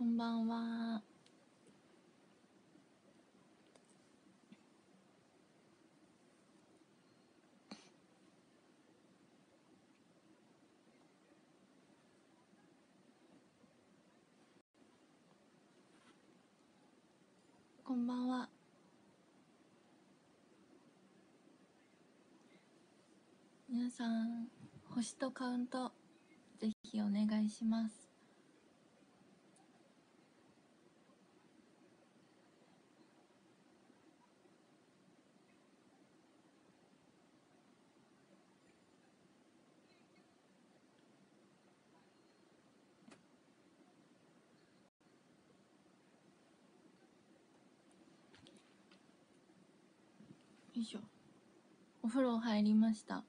こんばんは。こんばんは。皆さん星とカウントぜひお願いします。しょ。お風呂入りました。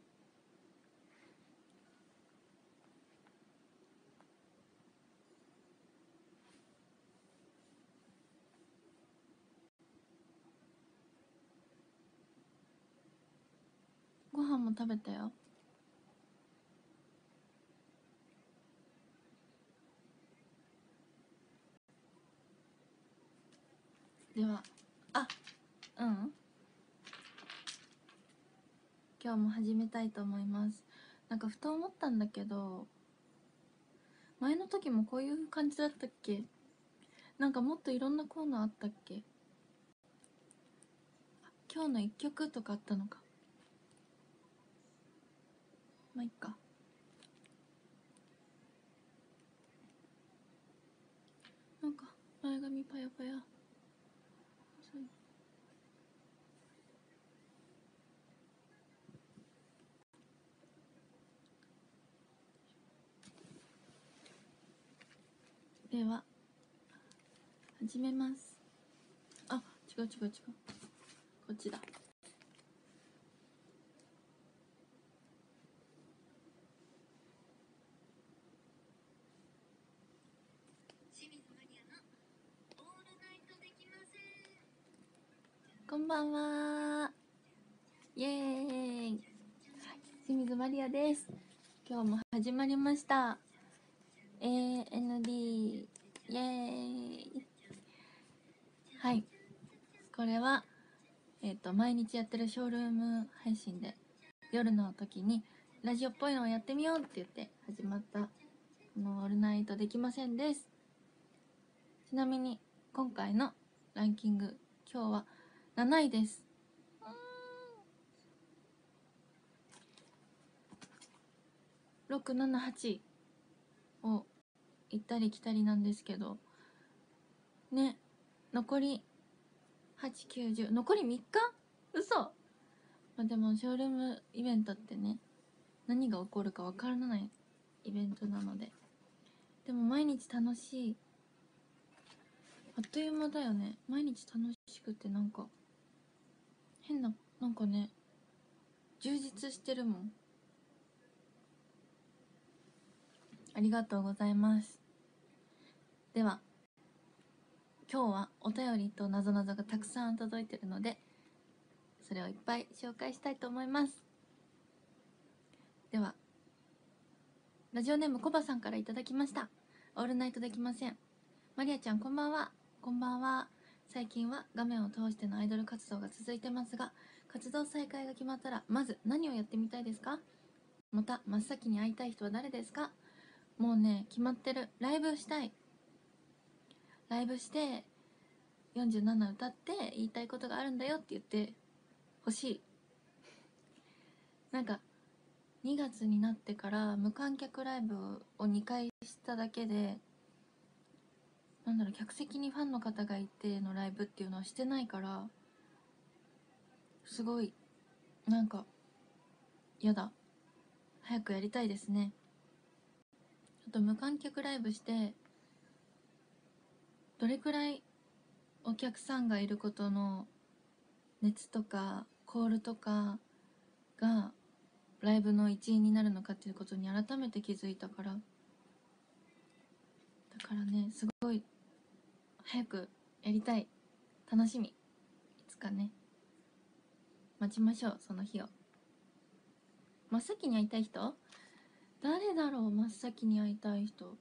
ご飯も食べたよ。ではあうん。今日も始めたいと思います。なんかふと思ったんだけど前の時もこういう感じだったっけ？なんかもっといろんなコーナーあったっけ？今日の一曲とかあったのか？まあいっか。なんか前髪パヤパヤそうでは始めます。あ違う違う違う。こっちだ。こんばんは。イエーイ。清水マリアです。今日も始まりました。AND イエーイ。はい。これはえっ、と毎日やってるショールーム配信で夜の時にラジオっぽいのをやってみようって言って始まったこの「オールナイトできません」です。ちなみに今回のランキング今日は7位です。678を行ったり来たりなんですけどね残り890残り3日？嘘、まあ、でもショールームイベントってね何が起こるかわからないイベントなので。でも毎日楽しい。あっという間だよね。毎日楽しくてなんか変ななんかね充実してるもん。ありがとうございます。では今日はお便りとなぞなぞがたくさん届いてるのでそれをいっぱい紹介したいと思います。ではラジオネームコバさんからいただきました。オールナイトできません。マリアちゃんこんばんは。こんばんは。最近は画面を通してのアイドル活動が続いてますが活動再開が決まったらまず何をやってみたいですか？また真っ先に会いたい人は誰ですか？もうね決まってる。ライブしたい。ライブして47歌って言いたいことがあるんだよって言ってほしい。なんか2月になってから無観客ライブを2回しただけでなんだろう客席にファンの方がいてのライブっていうのはしてないからすごいなんかやだ。早くやりたいですね。あと無観客ライブしてどれくらいお客さんがいることの熱とかコールとかがライブの一員になるのかっていうことに改めて気づいたから。だからねすごい早くやりたい。楽しみ。いつかね。待ちましょうその日を。真っ先に会いたい人？誰だろう真っ先に会いたい人。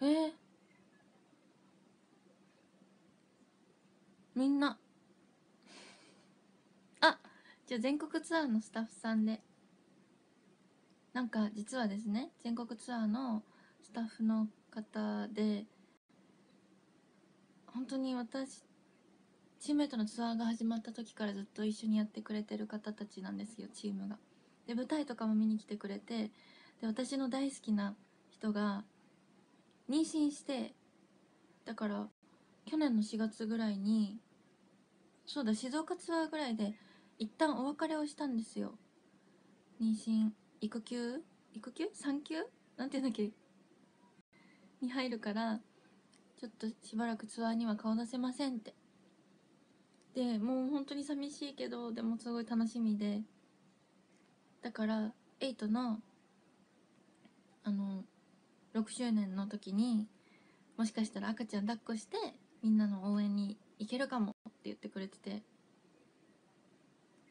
えー、みんな。あじゃあ全国ツアーのスタッフさんで。なんか実はですね全国ツアーのスタッフの方で本当に私チームメイトのツアーが始まった時からずっと一緒にやってくれてる方たちなんですよチームが。で舞台とかも見に来てくれてで私の大好きな人が妊娠してだから去年の4月ぐらいにそうだ静岡ツアーぐらいで一旦お別れをしたんですよ。妊娠育休？育休？産休？なんて言うんだっけ？に入るからちょっとしばらくツアーには顔出せませんって。でもう本当に寂しいけどでもすごい楽しみで。だからエイトのあの6周年の時にもしかしたら赤ちゃん抱っこしてみんなの応援に行けるかもって言ってくれてて。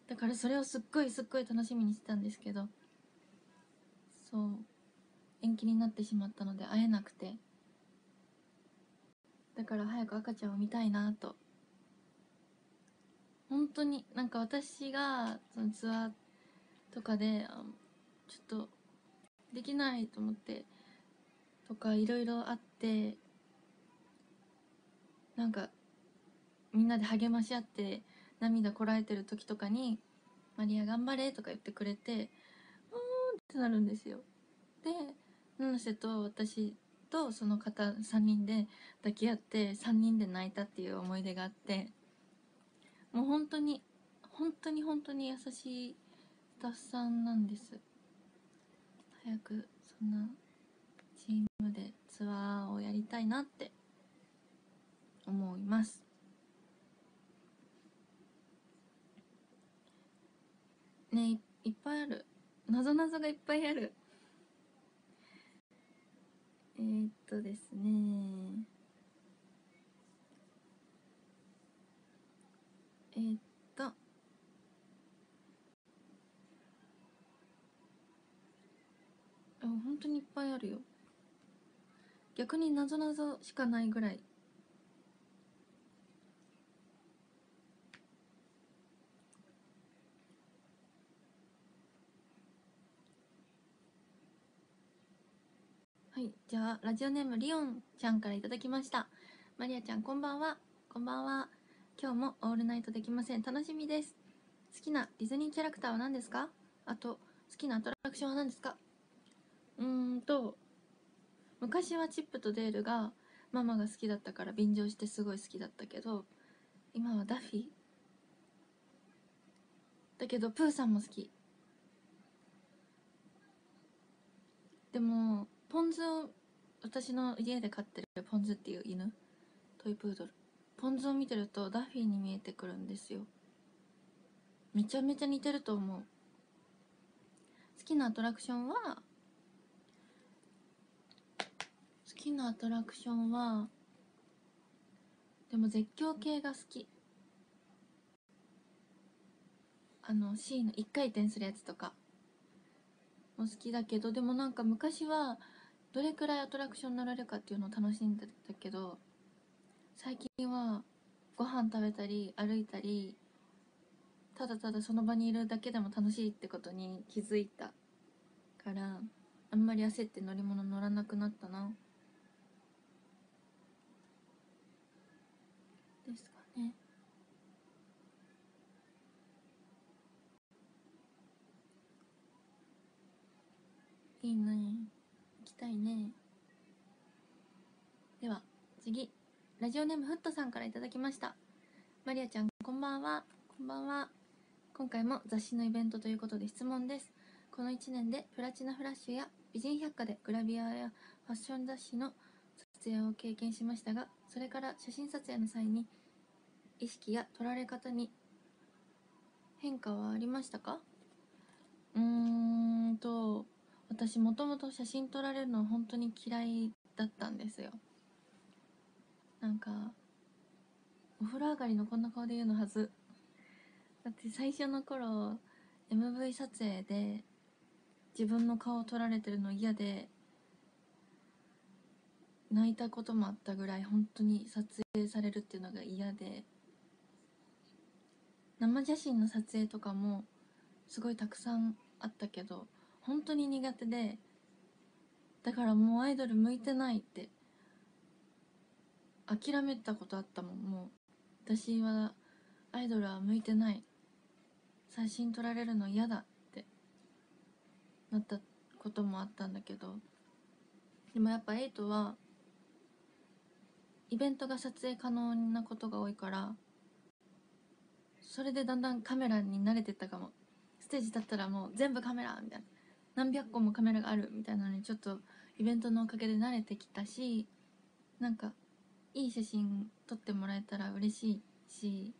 だからそれをすっごいすっごい楽しみにしてたんですけどそう延期になってしまったので会えなくて。だから早く赤ちゃんを見たいなと。本当になんか私がそのツアーとかでちょっとできないと思ってとかいろいろあってなんかみんなで励まし合って涙こらえてる時とかに「マリア頑張れ」とか言ってくれて「うーん」ってなるんですよ。で七瀬と私とその方3人で抱き合って3人で泣いたっていう思い出があってもう本当に本当に本当に優しいスタッフさんなんです。早くそんなチームでツアーをやりたいなって思います。ねいいっぱいある。なぞなぞがいっぱいある。えー、っとですね。えー、っと。あ本当にいっぱいあるよ。逆になぞなぞしかないぐらい。はいじゃあラジオネームリオンちゃんからいただきました。マリアちゃんこんばんは。こんばんは。今日もオールナイトできません。楽しみです。好きなディズニーキャラクターは何ですか？あと好きなアトラクションは何ですか？うーんと昔はチップとデールがママが好きだったから便乗してすごい好きだったけど今はダフィー。だけどプーさんも好き。でもポン酢を私の家で飼ってるポン酢っていう犬。トイプードル。ポン酢を見てるとダフィーに見えてくるんですよ。めちゃめちゃ似てると思う。好きなアトラクションは好きなアトラクションはでも絶叫系が好き。あの C の1回転するやつとかも好きだけどでもなんか昔はどれくらいアトラクション乗られるかっていうのを楽しんでたけど最近はご飯食べたり歩いたりただただその場にいるだけでも楽しいってことに気づいたからあんまり焦って乗り物乗らなくなったな。ですかね。いいねたいね。では次。ラジオネームフットさんから頂きました。マリアちゃんこんばんは。こんばんは。今回も雑誌のイベントということで質問です。この1年でプラチナフラッシュや美人百科でグラビアやファッション雑誌の影を経験しましたがそれから写真撮影の際に意識や撮られ方に変化はありましたか？うーんと私もともと写真撮られるの本当に嫌いだったんですよ。なんかお風呂上がりのこんな顔で言うのはず。だって最初の頃 MV 撮影で自分の顔を撮られてるの嫌で泣いたこともあったぐらい本当に撮影されるっていうのが嫌で。生写真の撮影とかもすごいたくさんあったけど本当に苦手でだからもうアイドル向いてないって諦めたことあったもん。もう私はアイドルは向いてない。写真撮られるの嫌だってなったこともあったんだけど。でもやっぱエイトはイベントが撮影可能なことが多いからそれでだんだんカメラに慣れてったかも。ステージ立ったらもう全部カメラみたいな。何百個もカメラがあるみたいなのにちょっとイベントのおかげで慣れてきたしなんかいい写真撮ってもらえたら嬉しいし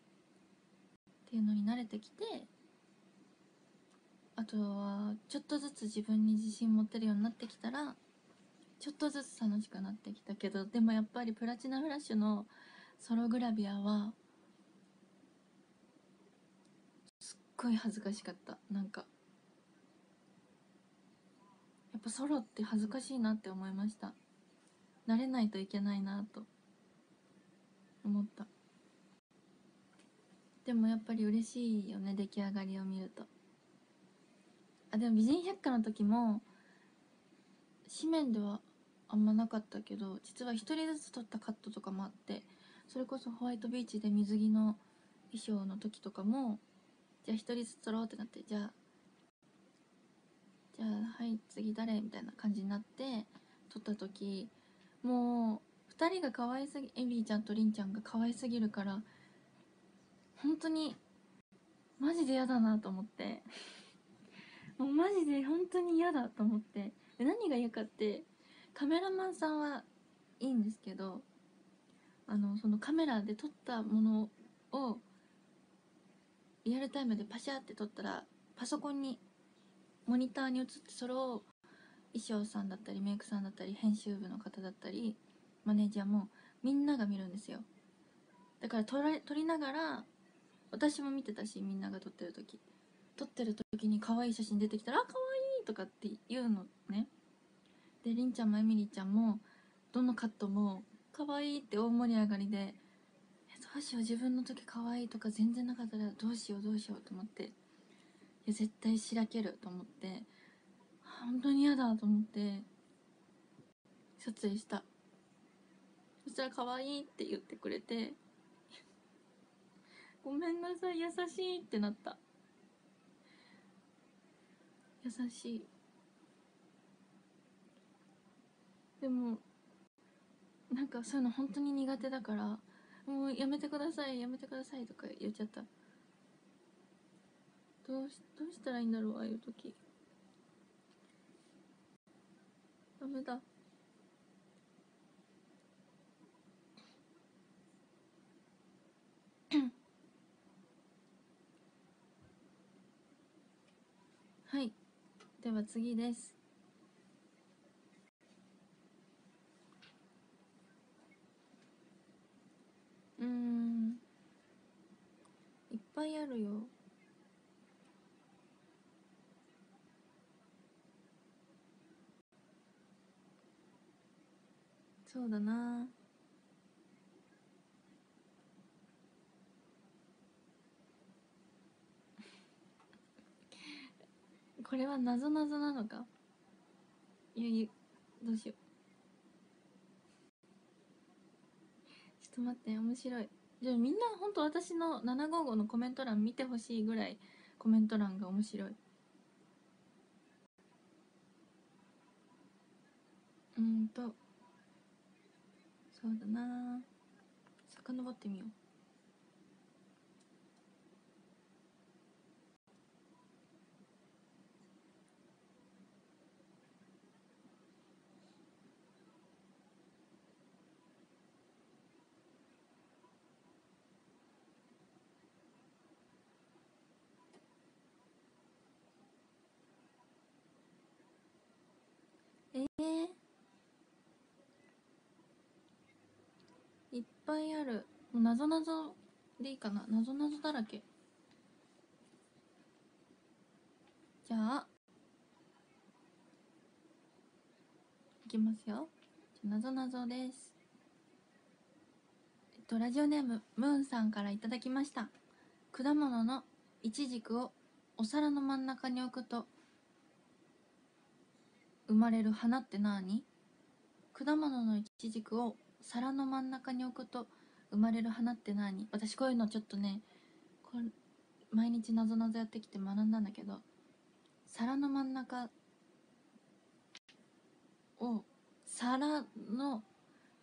っていうのに慣れてきてあとはちょっとずつ自分に自信持てるようになってきたらちょっとずつ楽しくなってきたけどでもやっぱりプラチナフラッシュのソログラビアはすっごい恥ずかしかった。なんかやっぱソロって恥ずかしいなって思いました。慣れないといけないなと思った。でもやっぱり嬉しいよね出来上がりを見ると。あでも美人百科の時も紙面ではあんまなかったけど実は一人ずつ撮ったカットとかもあってそれこそホワイトビーチで水着の衣装の時とかもじゃあ一人ずつ撮ろうってなってじゃあじゃあはい次誰みたいな感じになって撮った時もう2人が可愛すぎエビーちゃんとりんちゃんが可愛すぎるから本当にマジで嫌だなと思って。もうマジで本当に嫌だと思って。何が嫌かってカメラマンさんはいいんですけどあのそのカメラで撮ったものをリアルタイムでパシャって撮ったらパソコンにモニターに映ってそれを衣装さんだったりメイクさんだったり編集部の方だったりマネージャーもみんなが見るんですよ。だから撮ら撮りながら私も見てたしみんなが撮ってる時。撮ってる時に可愛い写真出てきたら「あ可愛いとかって言うのね。でりんちゃんもエミリちゃんもどのカットも可愛いって大盛り上がりでどうしよう自分の時可愛いとか全然なかったらどうしようどうしようと思って。いや絶対しらけると思って。本当に嫌だと思って撮影した。そしたら可愛いって言ってくれてごめんなさい優しいってなった。優しい。でもなんかそういうの本当に苦手だからもうやめてくださいやめてくださいとか言っちゃった。どうしどうしたらいいんだろうああいう時。ダメだ。はい。では次ですうーんいっぱいあるよ。そうだな。これはなぞなぞなのか？いやいやどうしよう。ちょっと待って面白い。じゃみんな本当私の755のコメント欄見てほしいぐらいコメント欄が面白い。うんとそうだな。さかのぼってみようえー、いっぱいある。もうなぞなぞでいいかな。なぞなぞだらけ。じゃあいきますよ。なぞなぞです。えっとラジオネームムーンさんからいただきました。果物のイチジクをお皿の真ん中に置くと生まれる花って何？果物のイチジクを皿の真ん中に置くと生まれる花って何？私こういうのちょっとねこ毎日なぞなぞやってきて学んだんだけど皿の真ん中を皿の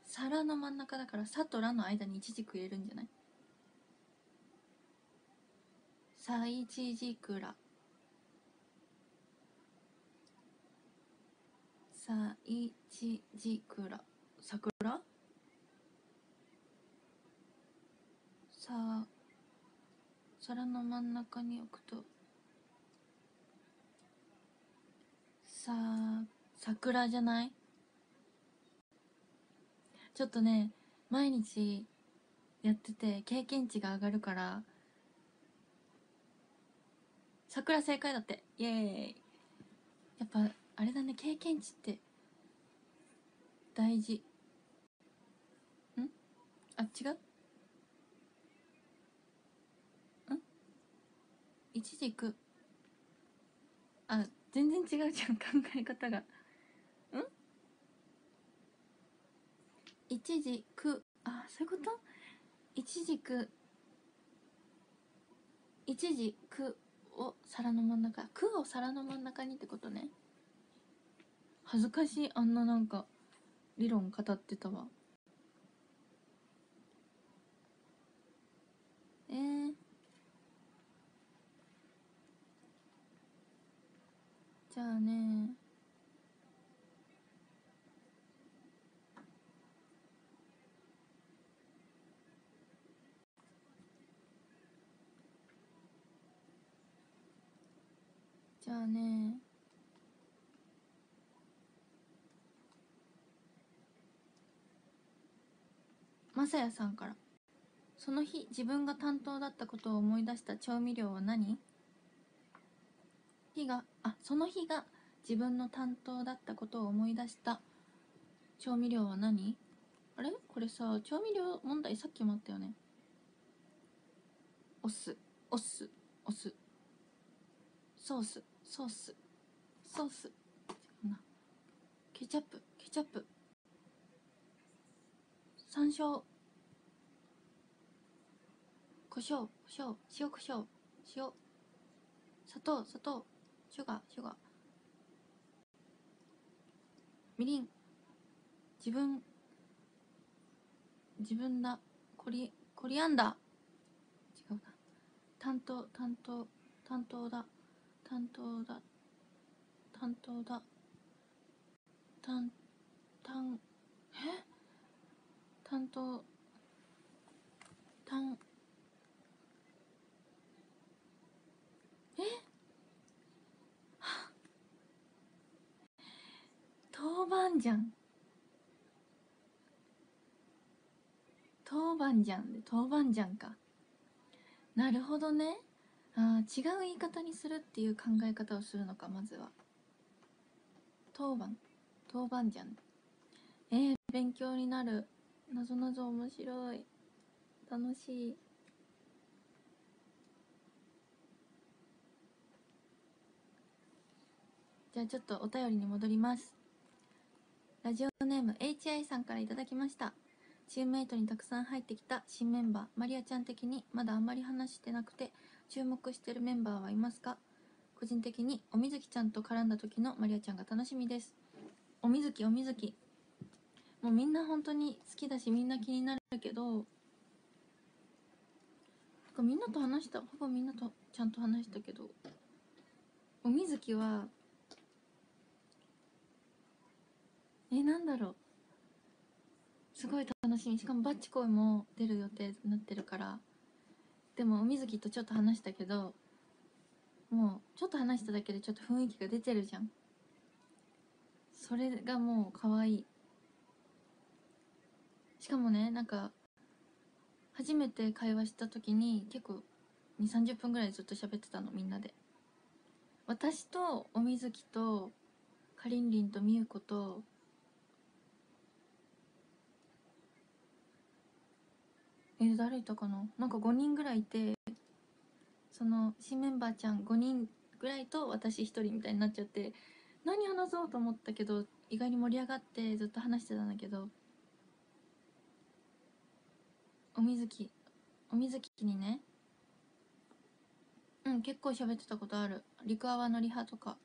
皿の真ん中だから「さ」と「ら」の間にイチジク入れるんじゃない？さいちじくら。さいちじくら。桜？さ皿の真ん中に置くとさあ桜じゃない？ちょっとね毎日やってて経験値が上がるから桜正解だって。イエーイ。やっぱあれだね経験値って大事。ん？あ違うんいちじくあ全然違うじゃん 考え方が。うん？いちじくあそういうこと？いちじくいちじくを皿の真ん中「く」を皿の真ん中にってことね。恥ずかしいあんななんか理論語ってたわ。えー、じゃあね。じゃあね。まさやさんから。その日自分が担当だったことを思い出した調味料は何？日があその日が自分の担当だったことを思い出した。調味料は何？あれ？これさ調味料問題さっきもあったよね。お酢。お酢。お酢。ソース。ソース。ソース。ケチャップ。ケチャップ。山椒。胡椒。胡椒。塩胡椒。塩。砂糖。砂糖。シュガーシュガー。みりん。自分自分だ。コリコリアンダー。違うな。担当担当担当だ。担当だ。担当だ。担担え？担当担えは豆板醤。豆板醤で豆板醤か。なるほどね。あ違う言い方にするっていう考え方をするのかまずは。当番当番じゃんえー、勉強になる。なぞなぞ面白い。楽しい。じゃあちょっとお便りに戻ります。ラジオネーム HI さんから頂きました。チームメイトにたくさん入ってきた新メンバーマリアちゃん的にまだあんまり話してなくて注目してるメンバーはいますか？個人的におみずきちゃんと絡んだ時のマリアちゃんが楽しみです。おみずきおみずき。もうみんな本当に好きだしみんな気になるけどみんなと話したほぼみんなとちゃんと話したけどおみずきはえなんだろう。すごい楽しみ。しかもバッチコイも出る予定になってるから。でもみずきとちょっと話したけどもうちょっと話しただけでちょっと雰囲気が出てるじゃん。それがもう可愛い。しかもねなんか初めて会話した時に結構2 3 0分ぐらいずっと喋ってたのみんなで。私とおみずきとかりんりんとみゆことえ誰いたかな？なんか5人ぐらいいてその新メンバーちゃん5人ぐらいと私1人みたいになっちゃって何話そうと思ったけど意外に盛り上がってずっと話してたんだけどお水木お水木にねうん結構喋ってたことある。陸泡のリハとか。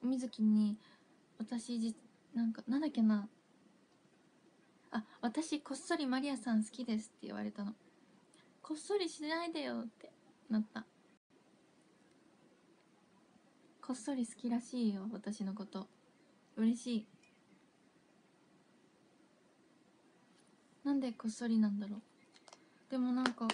お水木に私じなんかなんだっけな？あ私こっそりマリアさん好きですって言われたのこっそりしないでよってなったこっそり好きらしいよ私のこと。嬉しいなんでこっそりなんだろう？でもなんか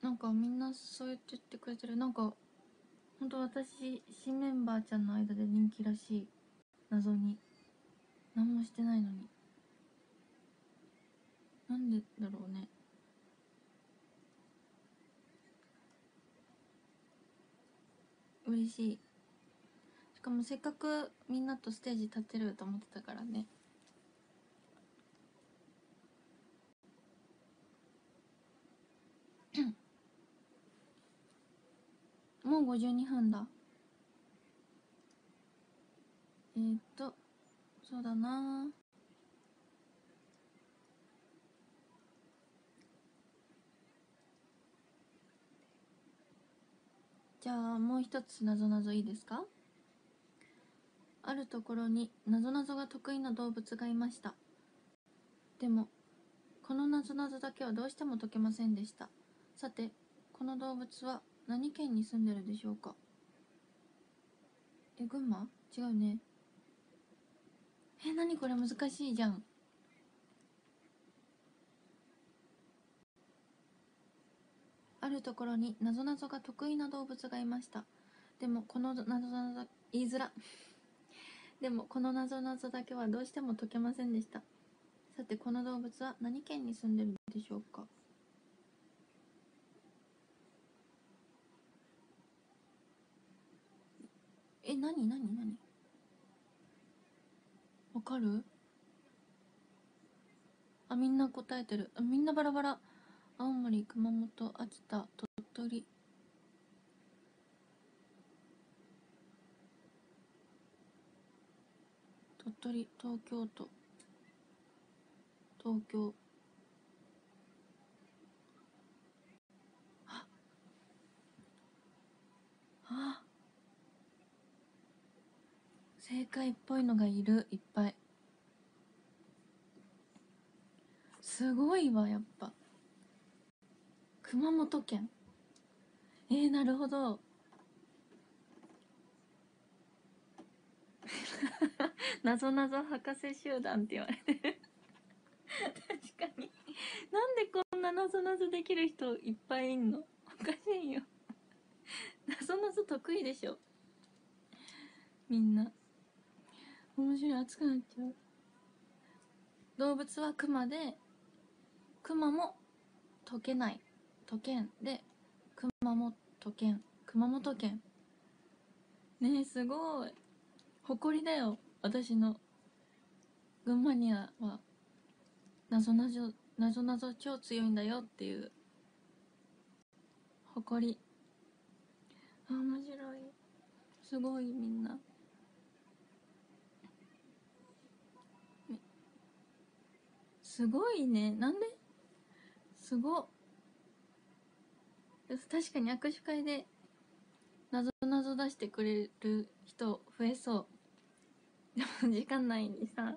なんかみんなそう言ってってくれてる。なんかほんと私新メンバーちゃんの間で人気らしい。謎に。何もしてないのに。なんでだろうね。嬉しい。しかもせっかくみんなとステージ立てると思ってたからね。もう52分だ。えー、っとそうだな。じゃあもう一つなぞなぞいいですか？あるところになぞなぞが得意な動物がいました。でもこのなぞなぞだけはどうしても解けませんでした。さてこの動物は何県に住んでるでしょうか？え群馬？違うね。え何これ難しいじゃん。あるところになぞなぞが得意な動物がいました。でもこのなぞなぞ言いづら。でもこのなぞなぞだけはどうしても解けませんでした。さてこの動物は何県に住んでるでしょうか？え何何何？わかる？あみんな答えてる。あみんなバラバラ。青森熊本秋田鳥取。鳥取東京都。東京。ああ正解っぽいのがいる。いっぱい。すごいわやっぱ。熊本県。えー、なるほど。なぞなぞ博士集団って言われてる。確かに。なんでこんななぞなぞできる人いっぱいいんの？おかしいよ。なぞなぞ得意でしょ。みんな。面白い熱くなっちゃう。動物はクマでクマも解けない。解けんで熊本県熊本県ねえすごい。誇りだよ。私の群馬にはなぞなぞなぞなぞ超強いんだよっていう。誇り。あ面白い。すごいみんな。すごいね。なんで？すご確かに握手会でなぞなぞ出してくれる人増えそう。でも時間内にさ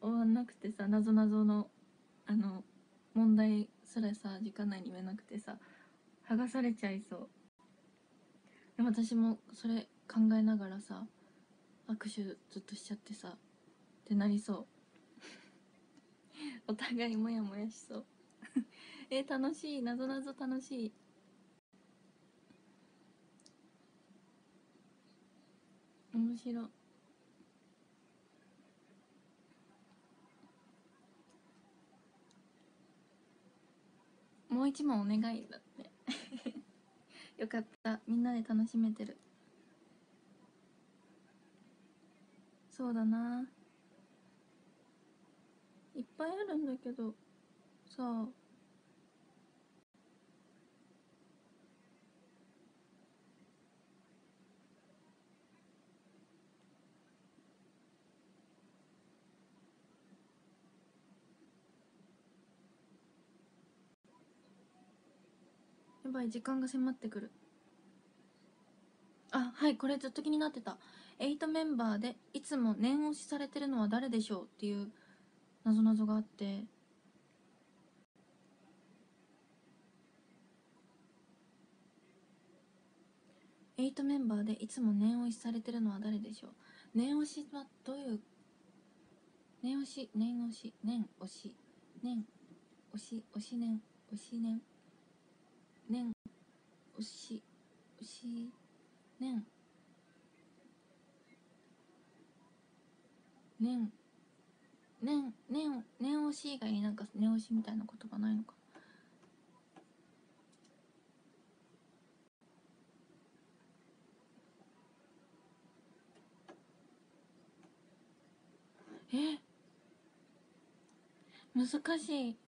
終わんなくてさなぞなぞのあの問題すらさ時間内に言えなくてさ剥がされちゃいそう。でも私もそれ考えながらさ握手ずっとしちゃってさってなりそう。お互いモヤモヤしそう。え楽しい？なぞなぞ楽しい？面白もう一問お願いだって。よかった。みんなで楽しめてる。そうだな。ぱいあるんだけどさあ。やばい時間が迫ってくる。あはいこれずっと気になってた。8メンバーでいつも念押しされてるのは誰でしょうっていうなぞなぞがあって。8メンバーでいつも念押しされてるのは誰でしょう？念押しはどういう？念押し念押し念押し念押し押し念押し念念押し押し念念念念念押し以外になんか念押しみたいな言葉ないのかえ？難しい。